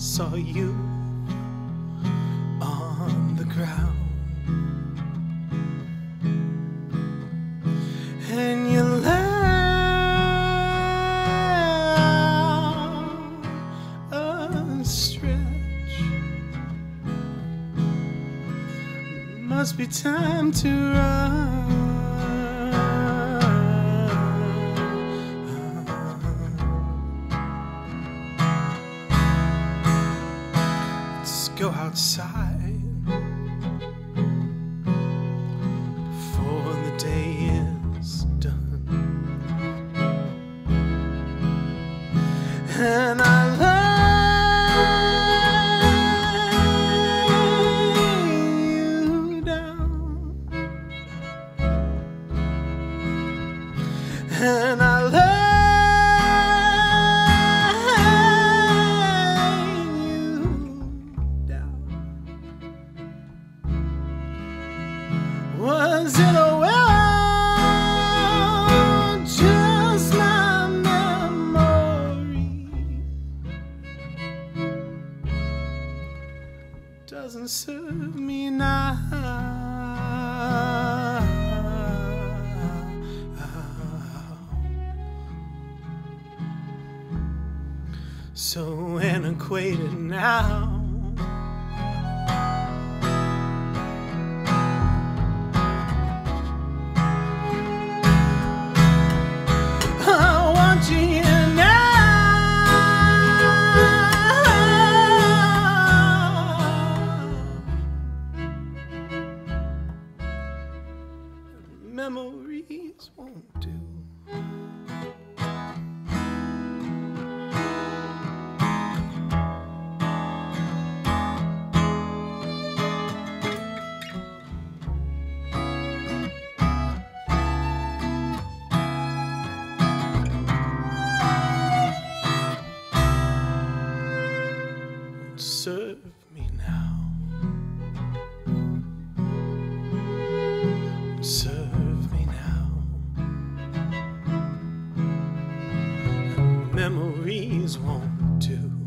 saw you on the ground. And you left a stretch. Must be time to run. Outside So antiquated now. Memories won't do. Serve me now. Memories won't do.